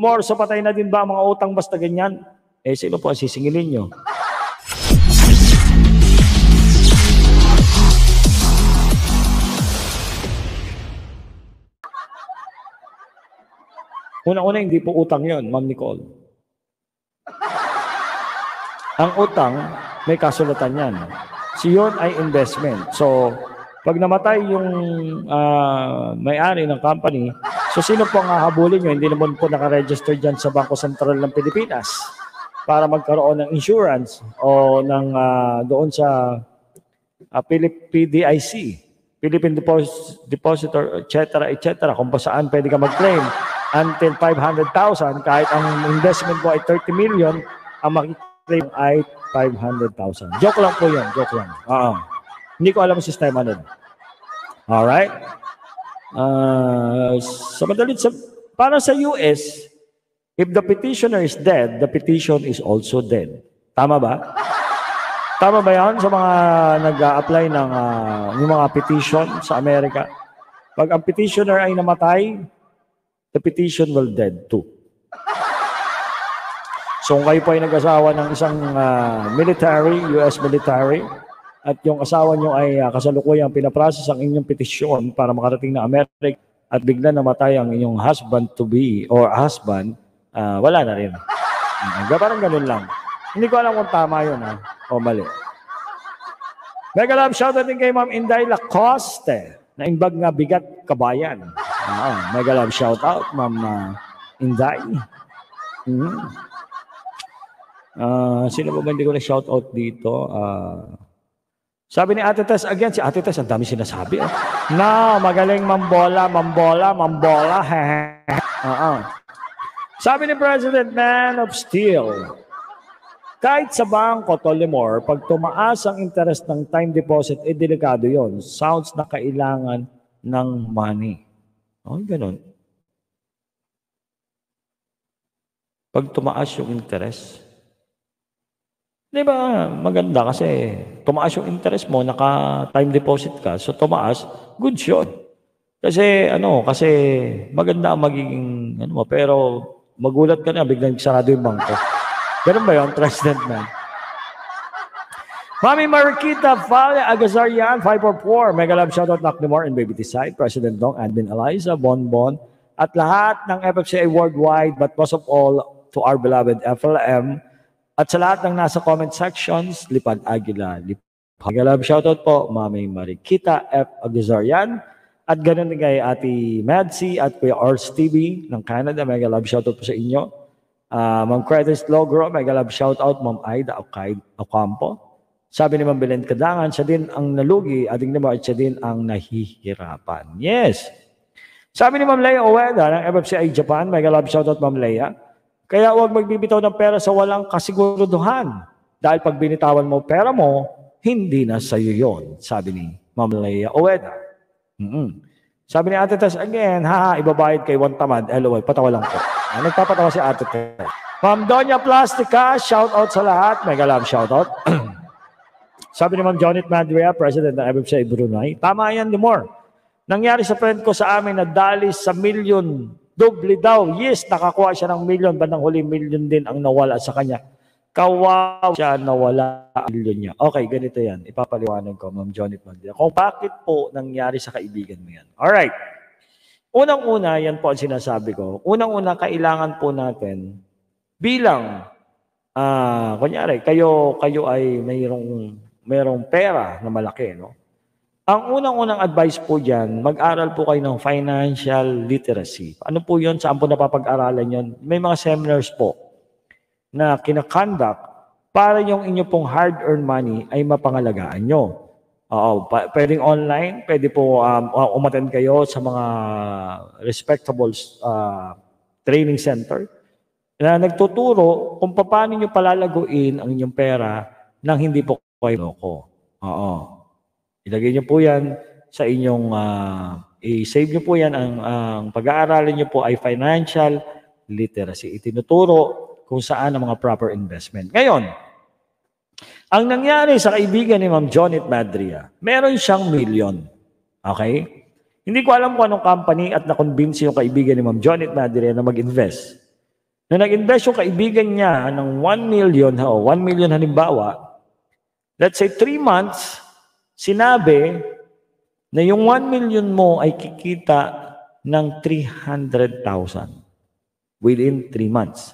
more, so patay na din ba mga utang basta ganyan? Eh, sino po ang sisingilin nyo? Una-una, hindi po utang yon, Ma'am Nicole. Ang utang, may kasulatan yan. Si yun ay investment. So, pag namatay yung uh, may-ari ng company, so sino po ang hahabulin nyo? Hindi naman po nakaregister dyan sa Bangko Sentral ng Pilipinas para magkaroon ng insurance o ng uh, doon sa uh, PDIC, Philippine Depos- Depositor, etc., etc., kung saan pwede ka mag-claim until 500,000, kahit ang investment mo ay 30 million, ang makiklaim ay 500,000. Joke lang po yun, joke lang. Oo. Hindi ko alam ang sistema nun. Alright? Uh, sa madalit, sa, para sa US, if the petitioner is dead, the petition is also dead. Tama ba? Tama ba yan sa mga nag-a-apply ng uh, mga petition sa Amerika? Pag ang petitioner ay namatay, the petition will dead too. So kung kayo po ay nag-asawa ng isang uh, military, US military, at yung asawa nyo ay uh, kasalukuyang pinaprocess ang inyong petisyon para makarating na America at bigla namatay ang inyong husband to be or husband, uh, wala na rin. Uh, parang ganun lang. Hindi ko alam kung tama yun ha, o mali. Mega love shoutout din kay Ma'am Inday Lacoste na imbag nga bigat kabayan. Uh, mega love shoutout, Ma'am uh, Inday. Mm-hmm. Uh, sino ba ba hindi ko na shout out dito? Uh, sabi ni Ate Tess, again, si Ate Tess, ang dami sinasabi. Eh. No, magaling mambola, mambola, mambola. uh-uh. Sabi ni President Man of Steel, kahit sa bangko, Tolimor, pag tumaas ang interest ng time deposit, eh delikado yon. Sounds na kailangan ng money. Oh, ganun. Pag tumaas yung interest, Di ba, maganda kasi tumaas yung interest mo, naka-time deposit ka, so tumaas, good yun. Kasi ano, kasi maganda ang magiging ano mo, pero magulat ka na, biglang sarado yung bangko. Ganun ba yun, President man? Mami Marikita Fale Agazarian, 544. Mega love shoutout Naknimore and Baby Side, President Dong, Admin Eliza, Bonbon, at lahat ng FFCA worldwide, but most of all, to our beloved FLM, at sa lahat ng nasa comment sections, Lipad Aguila, Lipad Aguila, shoutout po, Mami Marikita F. Aguzarian. At ganun din kay Ate Madsi at Kuya Ors TV ng Canada. Mega love shoutout po sa inyo. Uh, Ma'am Credits Logro, mega love shoutout. Ma'am Aida Ocampo. Sabi ni Ma'am Belen Kadangan, siya din ang nalugi, ating naman at siya din ang nahihirapan. Yes. Sabi ni Ma'am Leia Oweda ng FFCI Japan, mega love shoutout Ma'am Leia. Kaya huwag magbibitaw ng pera sa walang kasiguruduhan. Dahil pag binitawan mo pera mo, hindi na sa iyo yon, sabi ni Ma'am Leia Oweda. Mm-hmm. Sabi ni Ate Tess, again, ha, ibabayad kay Juan Tamad. LOL, patawa lang po. Ah, nagpapatawa si Ate Tess. Ma'am Donya Plastica, shout out sa lahat. Mega love shout out. sabi ni Ma'am Jonit Madria, President ng FFCI Brunei, tama yan, Limor. Nangyari sa friend ko sa amin na dali sa million Doble daw. Yes, nakakuha siya ng million. Bandang huli million din ang nawala sa kanya. Kawaw siya nawala ang million niya. Okay, ganito yan. Ipapaliwanag ko, Ma'am Johnny Pandila. Kung bakit po nangyari sa kaibigan mo yan. Alright. Unang-una, yan po ang sinasabi ko. Unang-una, kailangan po natin bilang, uh, kunyari, kayo, kayo ay mayroong, mayroong pera na malaki, no? Ang unang-unang advice po dyan, mag-aral po kayo ng financial literacy. Ano po yun? Saan po napapag-aralan yun? May mga seminars po na kinakonduct para yung inyo pong hard-earned money ay mapangalagaan nyo. Oo, pwedeng online, pwede po um, umattend kayo sa mga respectable uh, training center na nagtuturo kung paano nyo palalaguin ang inyong pera nang hindi po kayo loko. Oo. Ilagay niyo po yan sa inyong, uh, i-save niyo po yan. Ang, ang pag-aaralin niyo po ay financial literacy. Itinuturo kung saan ang mga proper investment. Ngayon, ang nangyari sa kaibigan ni Ma'am Jonit Madria, meron siyang million. Okay? Hindi ko alam kung anong company at na-convince yung kaibigan ni Ma'am Jonit Madria na mag-invest. na nag-invest yung kaibigan niya ng 1 million, o 1 million halimbawa, let's say 3 months, sinabi na yung 1 million mo ay kikita ng 300,000 within 3 months.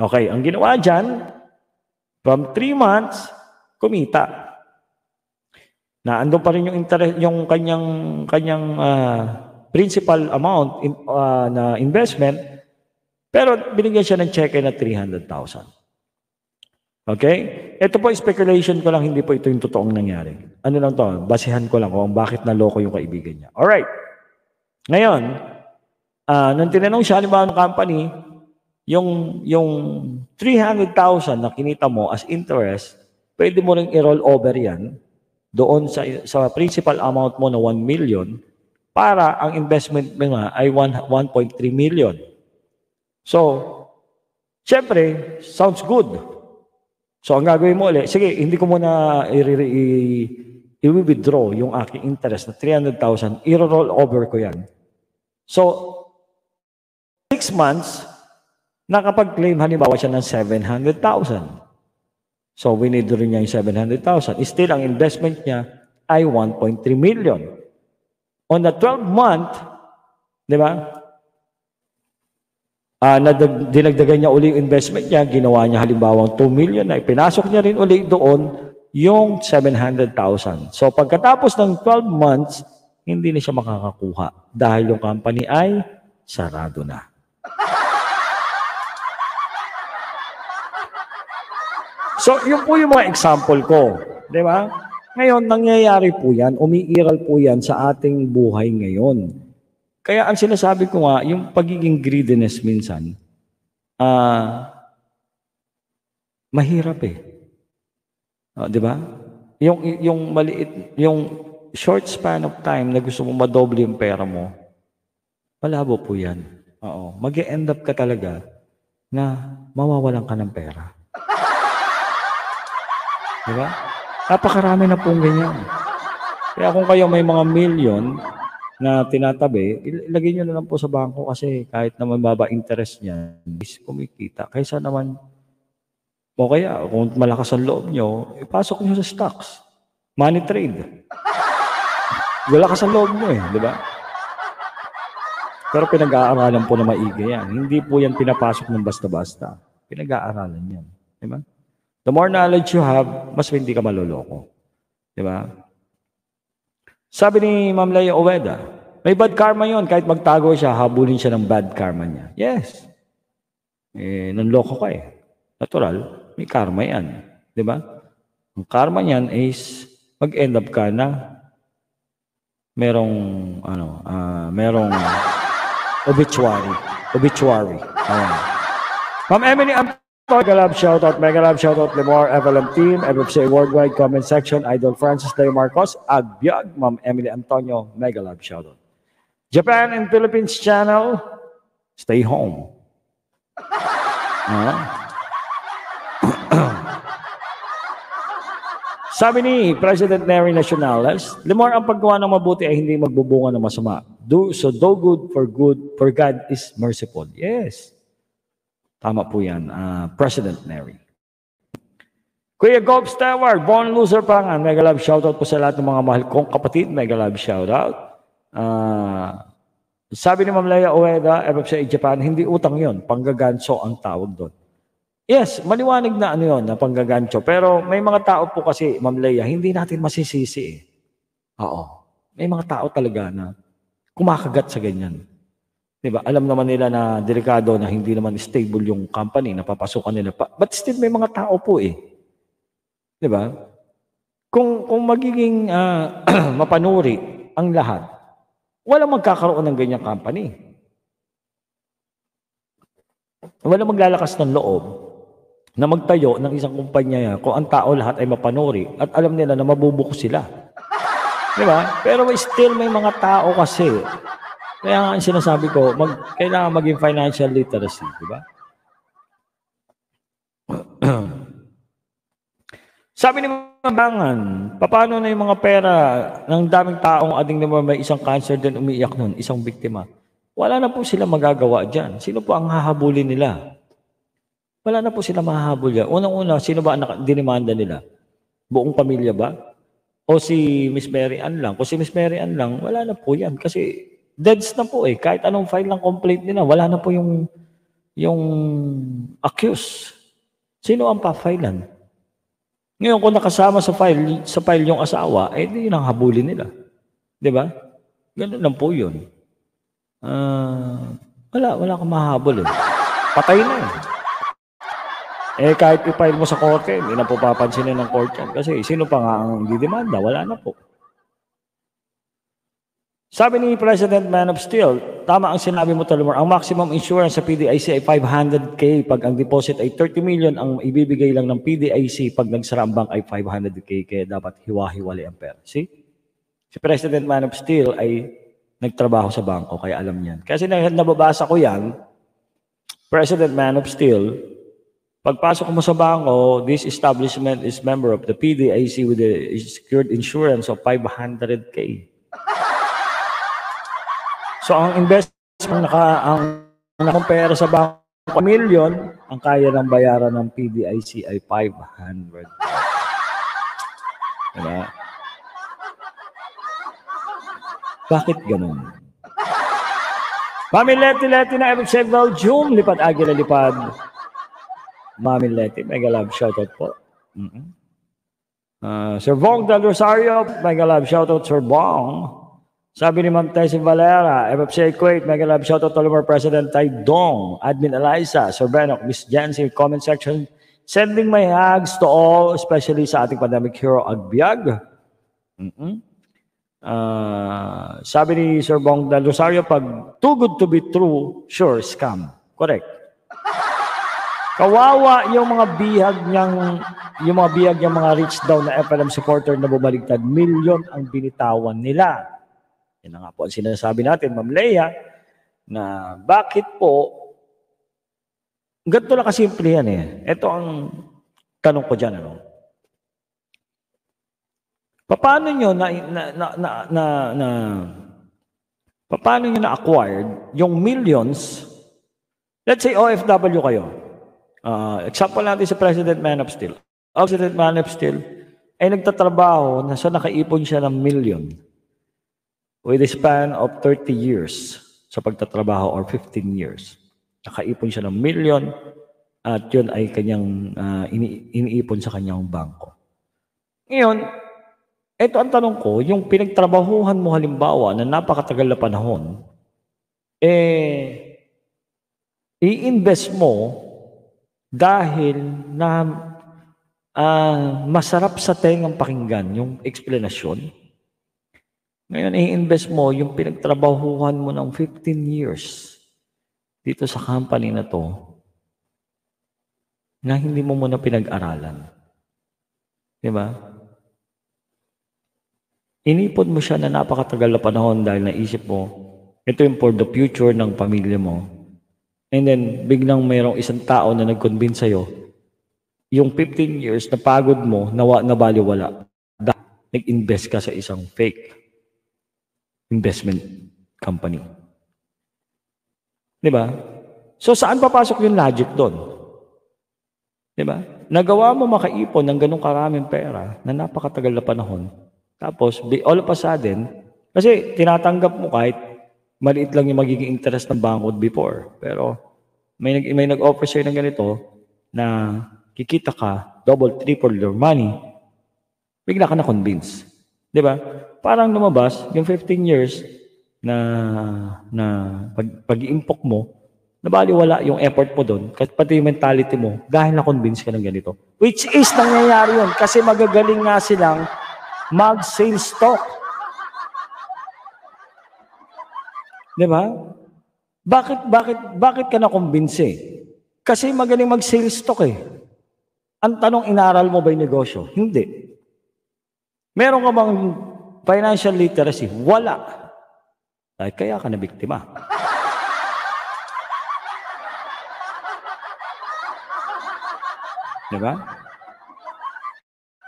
Okay, ang ginawa dyan, from 3 months, kumita. Na andun pa rin yung interest, yung kanyang kanyang uh, principal amount uh, na investment, pero binigyan siya ng cheque na 300,000. Okay? Ito po speculation ko lang, hindi po ito yung totoong nangyari. Ano lang to? Basihan ko lang kung bakit naloko yung kaibigan niya. Alright. Ngayon, uh, nung tinanong siya, halimbawa ng company, yung, yung 300,000 na kinita mo as interest, pwede mo rin i-roll over yan doon sa, sa principal amount mo na 1 million para ang investment mo nga ay 1.3 million. So, syempre, sounds good. So, ang gagawin mo ulit, sige, hindi ko muna i-withdraw yung aking interest na 300,000, i-roll over ko yan. So, six months, nakapag-claim halimbawa siya ng 700,000. So, winidraw niya yung 700,000. Still, ang investment niya ay 1.3 million. On the 12 month, di ba? Uh, nadag, dinagdagan niya uli yung investment niya, ginawa niya halimbawa 2 million na ipinasok niya rin uli doon yung 700,000. So pagkatapos ng 12 months, hindi na siya makakakuha dahil yung company ay sarado na. So, yun po yung mga example ko. Di ba? Ngayon, nangyayari po yan, umiiral po yan sa ating buhay ngayon. Kaya ang sinasabi ko nga, yung pagiging greediness minsan, uh, mahirap eh. Oh, di ba? Yung, yung maliit, yung short span of time na gusto mo madoble yung pera mo, malabo po yan. Oo. mag end up ka talaga na mawawalan ka ng pera. Di ba? Napakarami na pong ganyan. Kaya kung kayo may mga million na tinatabi, ilagay nyo na lang po sa bangko kasi kahit naman baba interest niya, is kumikita. Kaysa naman, o kaya kung malakas ang loob nyo, ipasok nyo sa stocks. Money trade. Wala ka sa loob mo eh, di ba? Pero pinag-aaralan po na maigi yan. Hindi po yan pinapasok ng basta-basta. Pinag-aaralan yan. Di ba? The more knowledge you have, mas hindi ka maloloko. Di ba? Sabi ni Ma'am Leia Oweda, may bad karma yon Kahit magtago siya, habulin siya ng bad karma niya. Yes. Eh, nanloko ka eh. Natural, may karma yan. Di ba? Ang karma niyan is mag-end up ka na merong ano, uh, merong obituary. Obituary. Ayan. Ma'am Emily Mega Love Shoutout, Mega Love Shoutout, Lemore, FLM Team, FFC Worldwide Comment Section, Idol Francis Leo Marcos, Agbiag, Ma'am Emily Antonio, Mega Love Shoutout. Japan and Philippines channel, stay home. Uh, Sabi ni President Neri Nacionales, Limor ang paggawa ng mabuti ay hindi magbubunga ng masama. Do, so do good for good, for God is merciful. Yes. Tama po yan, uh, President Neri. Kuya Gob Stewart, born loser pa nga. Mega love shoutout po sa lahat ng mga mahal kong kapatid. Mega love shoutout. Uh, sabi ni Ma'am Leia Ueda, FFCA Japan, hindi utang yon Panggaganso ang tawag doon. Yes, maliwanag na ano yon na panggagancho. Pero may mga tao po kasi, Ma'am Leia, hindi natin masisisi eh. Oo. May mga tao talaga na kumakagat sa ganyan. Diba? Alam naman nila na delikado na hindi naman stable yung company na papasukan nila. But still may mga tao po eh. Diba? Kung, kung magiging uh, mapanuri ang lahat, walang magkakaroon ng ganyang company. Walang maglalakas ng loob na magtayo ng isang kumpanya kung ang tao lahat ay mapanuri at alam nila na mabubuko sila. Di ba? Pero still may mga tao kasi. Kaya nga ang sinasabi ko, mag, kailangan maging financial literacy. Di ba? Sabi ni Mabangan, paano na yung mga pera ng daming taong ading naman may isang cancer din umiiyak nun, isang biktima? Wala na po sila magagawa dyan. Sino po ang hahabulin nila? Wala na po sila mahahabol yan. Unang-una, sino ba ang dinimanda nila? Buong pamilya ba? O si Miss Mary Ann lang? Kung si Miss Mary Ann lang, wala na po yan. Kasi deads na po eh. Kahit anong file ng complaint nila, wala na po yung, yung accused. Sino ang pa-filean? Ngayon, kung nakasama sa file, sa file yung asawa, eh yun ang habulin nila. Di ba? Ganun lang po yun. Uh, wala, wala kang mahabol eh. Patay na eh. Eh kahit i-file mo sa korte, hindi na po papansinin ng court. Kasi sino pa nga ang didemanda? Wala na po. Sabi ni President Man of Steel, tama ang sinabi mo Talumar, ang maximum insurance sa PDIC ay 500k pag ang deposit ay 30 million, ang ibibigay lang ng PDIC pag nagsara ang bank ay 500k kaya dapat hiwa-hiwalay ang pera. See? Si President Man of Steel ay nagtrabaho sa bangko kaya alam niyan. Kasi nababasa ko yan, President Man of Steel, Pagpasok mo sa bangko, this establishment is member of the PDIC with a secured insurance of 500K. So ang investment naka ang nakong pera sa bangko million, ang kaya ng bayaran ng PDIC ay 500. Diba? Bakit ganun? Mami Leti Leti na Epic Segval June, lipad agila lipad. Mami Leti, mega love shoutout po. Mm-hmm. Uh, Sir Bong Del Rosario, mega love shoutout Sir Bong. Sabi ni Ma'am Tessie Valera, FFCA Kuwait, mega love shoutout to our President Tai Dong, Admin Eliza, Sir Benok, Miss Jancy, comment section. Sending my hugs to all, especially sa ating pandemic hero, Agbiag. Mm-hmm. Uh, sabi ni Sir Bong Del Rosario, pag too good to be true, sure, scam. Correct. Kawawa yung mga bihag niyang yung mga bihag ng mga rich daw na FLM supporter na bumaligtad. Milyon ang binitawan nila. Yan nga po ang sinasabi natin, Ma'am Leia, na bakit po ganito lang kasimple yan eh. Ito ang tanong ko dyan. Ano? Paano nyo na, na, na, na, na, na paano nyo na-acquired yung millions, let's say OFW kayo, Uh, example natin si President Man of Steel. President Man of Steel ay nagtatrabaho na sa nakaipon siya ng million with a span of 30 years sa pagtatrabaho or 15 years. Nakaipon siya ng million at yun ay kanyang uh, ini- iniipon sa kanyang bangko. Ngayon, ito ang tanong ko, yung pinagtrabahuhan mo halimbawa na napakatagal na panahon, eh, i-invest mo dahil na uh, masarap sa tengang pakinggan yung explanation. Ngayon, i-invest mo yung pinagtrabahuhan mo ng 15 years dito sa company na to na hindi mo muna pinag-aralan. Di ba? Inipon mo siya na napakatagal na panahon dahil naisip mo, ito yung for the future ng pamilya mo. And then, biglang mayroong isang tao na nag-convince sa'yo, yung 15 years na pagod mo, nawa, nabaliwala. Nag-invest ka sa isang fake investment company. Di ba? So, saan papasok yung logic doon? Di ba? Nagawa mo makaipon ng ganong karaming pera na napakatagal na panahon. Tapos, all of a sudden, kasi tinatanggap mo kahit maliit lang yung magiging interest ng bangko before. Pero may, nag, may nag-offer sa'yo ng ganito na kikita ka, double, triple your money, bigla ka na convince. Di ba? Parang lumabas, yung 15 years na, na pag, pag-iimpok mo, nabaliwala yung effort mo doon, pati yung mentality mo, dahil na-convince ka ng ganito. Which is nangyayari yun, kasi magagaling nga silang mag-sales stock. Di ba? Bakit, bakit, bakit ka na-convince eh? Kasi magaling mag-sales stock eh. Ang tanong, inaral mo ba yung negosyo? Hindi. Meron ka bang financial literacy? Wala. Ay, kaya ka na biktima. Di ba?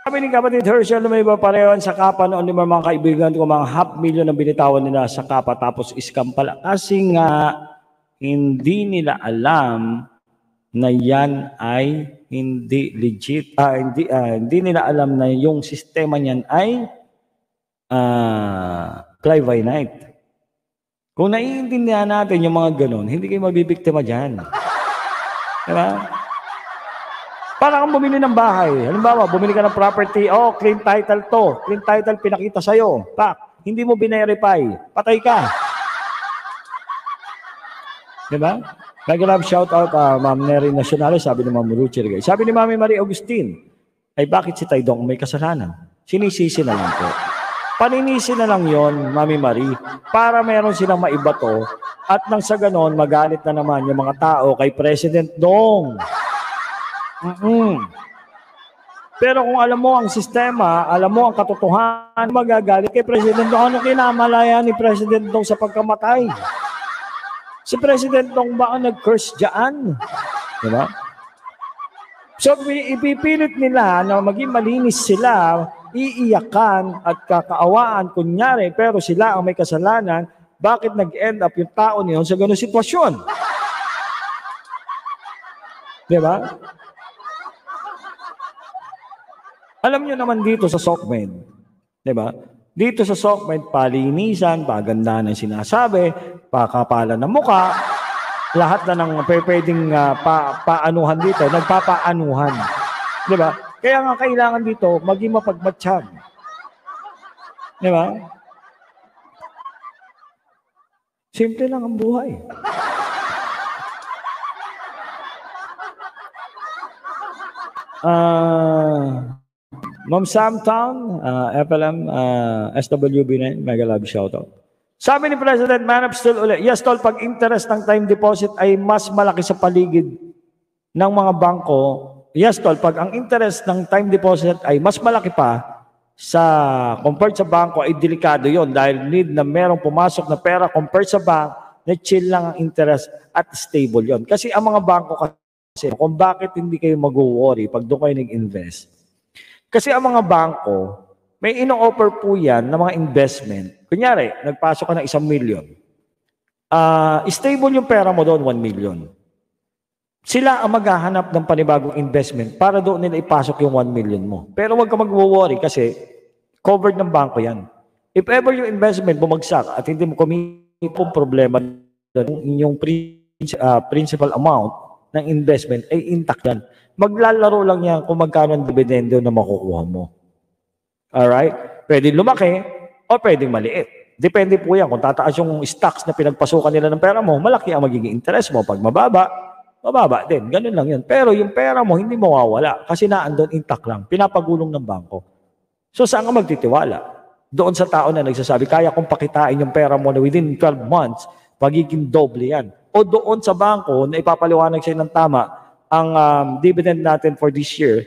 Sabi ni kapatid Herschel na may iba parehan sa kapa noon ng mga kaibigan ko, mga half million ang binitawan nila sa kapa tapos scam pala. Kasi nga, hindi nila alam na yan ay hindi legit, ah, hindi, ah, hindi nila alam na yung sistema niyan ay ah, fly-by-night. Kung naiintindihan natin yung mga ganun, hindi kayo mabibiktima dyan. Diba? Para kang bumili ng bahay. Halimbawa, bumili ka ng property, oh, clean title to. Clean title pinakita sa'yo. Pak, hindi mo binerify. Patay ka. Diba? Nag-love shout out uh, Ma'am Neri Nacionales, sabi ni Ma'am Ruchi Rigay. Sabi ni Mami Marie Agustin, ay bakit si Taydong may kasalanan? Sinisisi na lang po. Paninisi na lang yon, Mami Marie, para meron silang maibato at nang sa ganon, magalit na naman yung mga tao kay President Dong. Mm-mm. Pero kung alam mo ang sistema, alam mo ang katotohanan, magagalit kay President Dong. Ano kinamalaya ni President Dong sa pagkamatay? Si President Dong ba ang nag-curse dyan? Diba? So, ipipilit nila na maging malinis sila, iiyakan at kakaawaan, kunyari, pero sila ang may kasalanan, bakit nag-end up yung tao niyon sa ganung sitwasyon? Di ba? Alam niyo naman dito sa SOCMED, di ba? Dito sa SOCMED, palinisan, paganda ng sinasabi, pakapalan ng muka, lahat na ng pwedeng uh, pa, paanuhan dito, nagpapaanuhan. Di ba? Kaya nga kailangan dito maging mapagmatsyag. Di ba? Simple lang ang buhay. Ah, uh, Ma'am Samtown, uh, FLM, uh, SWB9, mega love shoutout. Sabi ni President Manap ulit, yes tol, pag interest ng time deposit ay mas malaki sa paligid ng mga bangko, yes tol, pag ang interest ng time deposit ay mas malaki pa sa compared sa bangko ay delikado yon dahil need na merong pumasok na pera compared sa bank na chill lang ang interest at stable yon. Kasi ang mga bangko kasi, kung bakit hindi kayo mag-worry pag doon kayo nag-invest. Kasi ang mga bangko, may ino-offer po yan ng mga investment. Kunyari, nagpasok ka ng isang million. Uh, stable yung pera mo doon, 1 million. Sila ang maghahanap ng panibagong investment para doon nila ipasok yung 1 million mo. Pero huwag ka mag-worry kasi covered ng bangko yan. If ever yung investment bumagsak at hindi mo kumipong problema yung uh, principal amount ng investment ay intact yan. Maglalaro lang yan kung magkano ang dividendo na makukuha mo. Alright? Pwede lumaki o pwedeng maliit. Depende po yan. Kung tataas yung stocks na pinagpasukan nila ng pera mo, malaki ang magiging interest mo. Pag mababa, mababa din. Ganun lang yun. Pero yung pera mo, hindi mawawala kasi naandun intact lang. Pinapagulong ng bangko. So saan ka magtitiwala? Doon sa tao na nagsasabi, kaya kong pakitain yung pera mo na within 12 months, pagiging doble yan. O doon sa bangko na ipapaliwanag sa'yo ng tama, ang um, dividend natin for this year,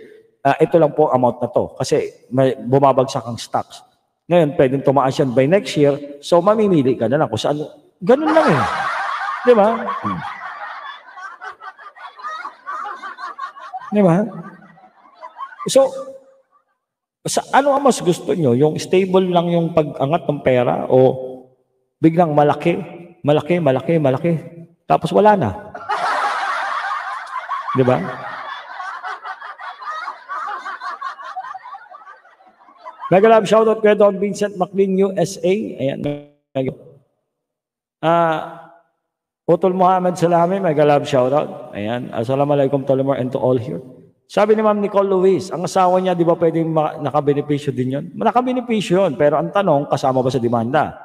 uh, ito lang po amount na to. Kasi may, bumabagsak ang stocks. Ngayon, pwedeng tumaas yan by next year. So, mamimili ka na lang kung saan. Ganun lang eh. Di ba? Hmm. Di ba? So, sa, ano ang mas gusto nyo? Yung stable lang yung pag-angat ng pera o biglang malaki, malaki, malaki, malaki, tapos wala na? Di ba? Mega love shoutout kay Don Vincent McLean USA. Ayan. Ah, uh, Utol Muhammad Salami, mega love shoutout. Ayan. Assalamualaikum to and to all here. Sabi ni Ma'am Nicole Luis, ang asawa niya, di ba pwedeng nakabenepisyo din yun? Nakabenepisyo yun, pero ang tanong, kasama ba sa demanda?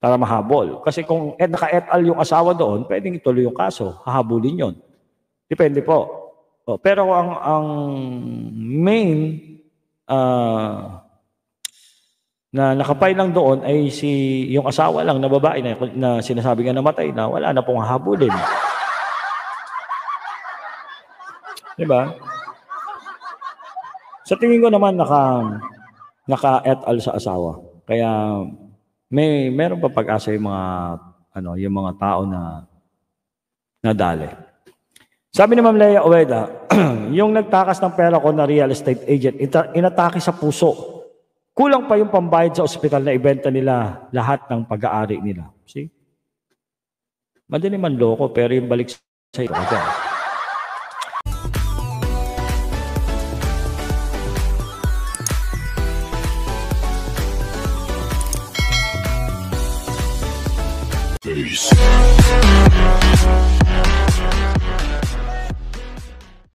Para mahabol. Kasi kung eh, naka-et al yung asawa doon, pwedeng ituloy yung kaso. Hahabulin yon. Depende po. Oh, pero ang, ang main uh, na nakapay lang doon ay si yung asawa lang na babae na, na sinasabi nga namatay na wala na pong hahabulin. Di ba? Sa tingin ko naman naka naka et al sa asawa. Kaya may meron pa pag-asa yung mga ano, yung mga tao na nadali. Sabi ni Ma'am Leia Ueda, yung nagtakas ng pera ko na real estate agent, inatake sa puso. Kulang pa yung pambayad sa ospital na ibenta nila lahat ng pag-aari nila. See? Madali man loko, pero yung balik sa iyo.